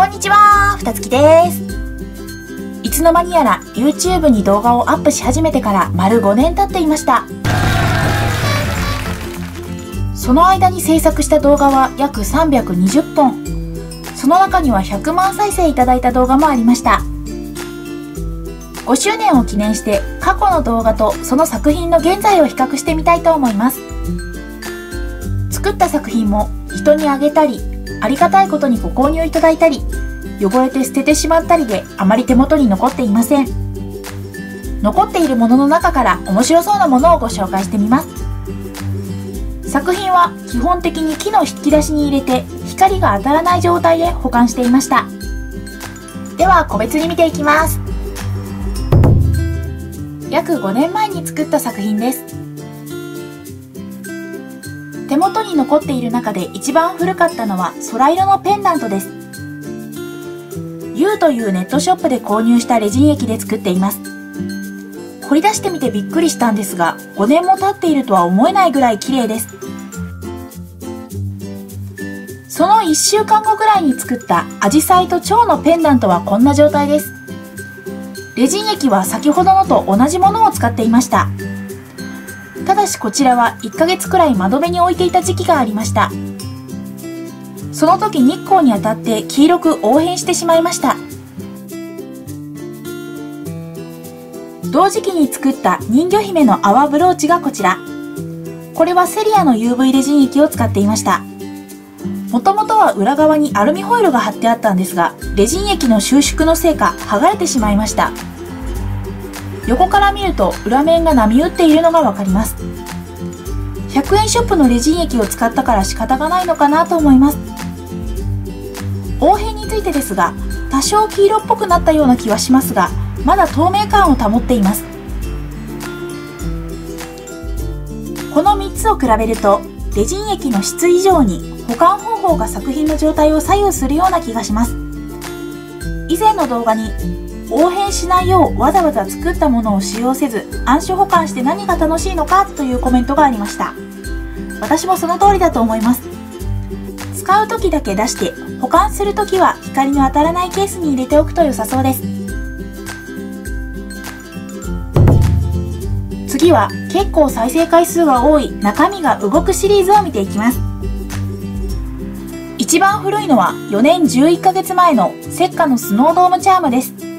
こんにちは、ふたつきです。いつの間にやら YouTube に動画をアップし始めてから丸5年経っていました。その間に制作した動画は約320本。その中には100万再生いただいた動画もありました。5周年を記念して過去の動画とその作品の現在を比較してみたいと思います。作った作品も人にあげたりありがたいことにご購入いただいたり汚れて捨ててしまったりであまり手元に残っていません。残っているものの中から面白そうなものをご紹介してみます。作品は基本的に木の引き出しに入れて光が当たらない状態で保管していました。では個別に見ていきます。約5年前に作った作品です。手元に残っている中で一番古かったのは空色のペンダントです。U というネットショップで購入したレジン液で作っています。掘り出してみてびっくりしたんですが、5年も経っているとは思えないぐらい綺麗です。その1週間後ぐらいに作ったアジサイと蝶のペンダントはこんな状態です。レジン液は先ほどのと同じものを使っていました。ただしこちらは1ヶ月くらい窓辺に置いていた時期がありました。その時日光に当たって黄色く応変してしまいました。同時期に作った人魚姫の泡ブローチがこちら。これはセリアの UV レジン液を使っていました。もともとは裏側にアルミホイルが貼ってあったんですがレジン液の収縮のせいか剥がれてしまいました。横から見ると裏面が波打っているのがわかります。100円ショップのレジン液を使ったから仕方がないのかなと思います。応変についてですが多少黄色っぽくなったような気はしますがまだ透明感を保っています。この3つを比べるとレジン液の質以上に保管方法が作品の状態を左右するような気がします。以前の動画に応変しないようわざわざ作ったものを使用せず暗所保管して何が楽しいのかというコメントがありました。私もその通りだと思います。使う時だけ出して保管する時は光の当たらないケースに入れておくと良さそうです。次は結構再生回数が多い中身が動くシリーズを見ていきます。一番古いのは4年11ヶ月前のセッカのスノードームチャームです。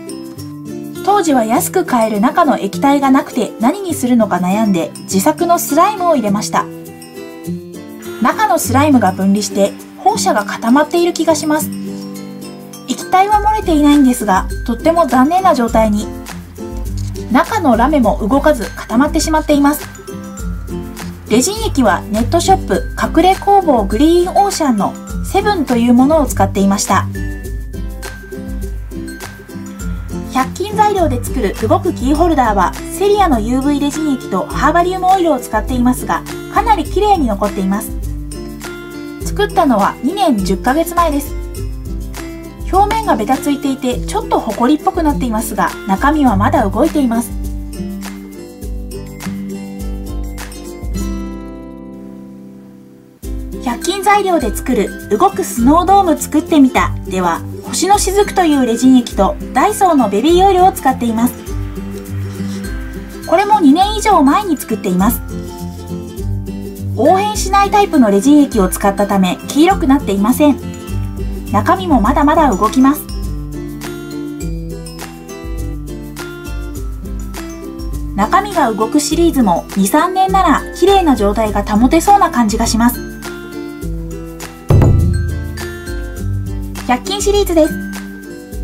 当時は安く買える中の液体がなくて何にするのか悩んで自作のスライムを入れました。中のスライムが分離して放射が固まっている気がします。液体は漏れていないんですがとっても残念な状態に。中のラメも動かず固まってしまっています。レジン液はネットショップ隠れ工房グリーンオーシャンのセブンというものを使っていました。然材料で作る動くキーホルダーはセリアの UV レジン液とハーバリウムオイルを使っていますがかなり綺麗に残っています。作ったのは2年10ヶ月前です。表面がベタついていてちょっとホコリっぽくなっていますが中身はまだ動いています。100均材料で作る動くスノードーム作ってみた。では星の雫というレジン液とダイソーのベビーオイルを使っています。これも2年以上前に作っています。応変しないタイプのレジン液を使ったため黄色くなっていません。中身もまだまだ動きます。中身が動くシリーズも23年なら綺麗な状態が保てそうな感じがします。100均シリーズです。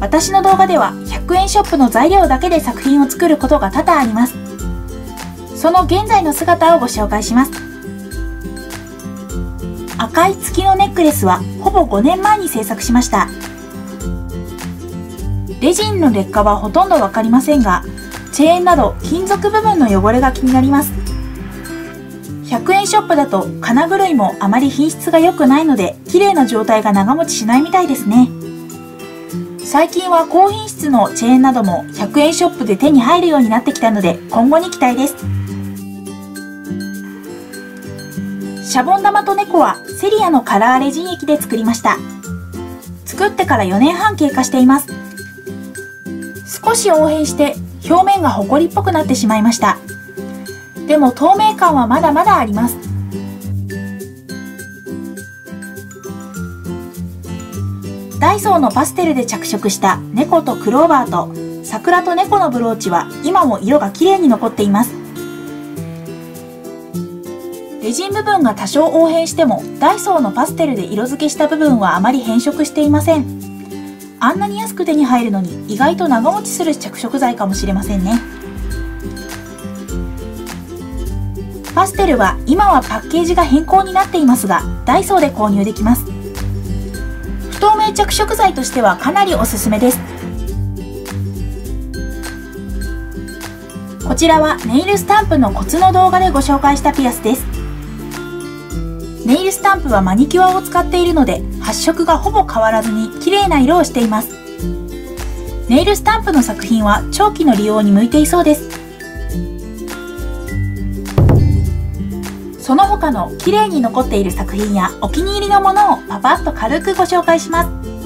私の動画では100円ショップの材料だけで作品を作ることが多々あります。その現在の姿をご紹介します。赤い月のネックレスはほぼ5年前に制作しました。レジンの劣化はほとんどわかりませんが、チェーンなど金属部分の汚れが気になります。100円ショップだと金具類もあまり品質が良くないので綺麗な状態が長持ちしないみたいですね。最近は高品質のチェーンなども100円ショップで手に入るようになってきたので今後に期待です。シャボン玉と猫はセリアのカラーレジン液で作りました。作ってから4年半経過しています。少し応変して表面がホコリっぽくなってしまいました。でも透明感はまだまだあります。ダイソーのパステルで着色した猫とクローバーと桜と猫のブローチは今も色が綺麗に残っています。レジン部分が多少応変してもダイソーのパステルで色付けした部分はあまり変色していません。あんなに安く手に入るのに意外と長持ちする着色剤かもしれませんね。パステルは今はパッケージが変更になっていますがダイソーで購入できます。不透明着色剤としてはかなりおすすめです。こちらはネイルスタンプのコツの動画でご紹介したピアスです。ネイルスタンプはマニキュアを使っているので発色がほぼ変わらずに綺麗な色をしています。ネイルスタンプの作品は長期の利用に向いていそうです。その他の綺麗に残っている作品やお気に入りのものをパパッと軽くご紹介します。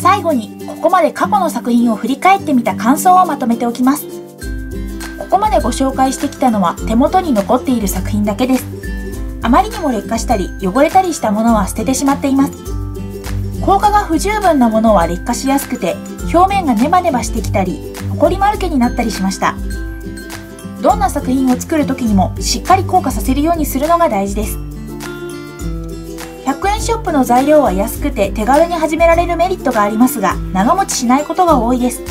最後にここまで過去の作品を振り返ってみた感想をまとめておきます。ここまでご紹介してきたのは手元に残っている作品だけです。あまりにも劣化したり汚れたりしたものは捨ててしまっています。効果が不十分なものは劣化しやすくて表面がネバネバしてきたり埃まるけになったりしました。どんな作品を作る時にもしっかり硬化させるようにするのが大事です。100円ショップの材料は安くて手軽に始められるメリットがありますが長持ちしないことが多いです。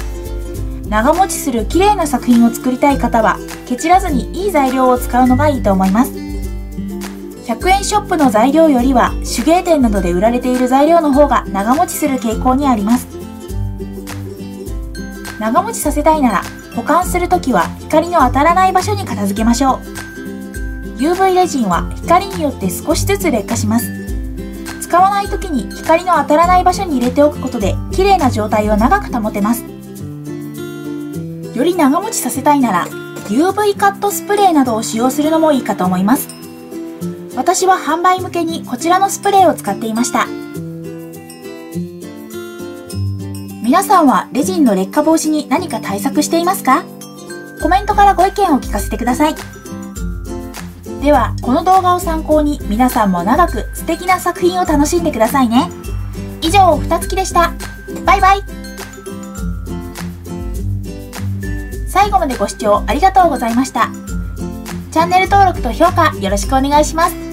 長持ちする綺麗な作品を作りたい方はケチらずにいい材料を使うのがいいと思います。100円ショップの材料よりは手芸店などで売られている材料の方が長持ちする傾向にあります。長持ちさせたいなら保管するときは光の当たらない場所に片付けましょう。UV レジンは光によって少しずつ劣化します。使わない時に光の当たらない場所に入れておくことで綺麗な状態を長く保てます。より長持ちさせたいなら UV カットスプレーなどを使用するのもいいかと思います。私は販売向けにこちらのスプレーを使っていました。皆さんはレジンの劣化防止に何か対策していますか？コメントからご意見を聞かせてください。ではこの動画を参考に皆さんも長く素敵な作品を楽しんでくださいね。以上ふたつきでした。バイバイ。最後までご視聴ありがとうございました。チャンネル登録と評価よろしくお願いします。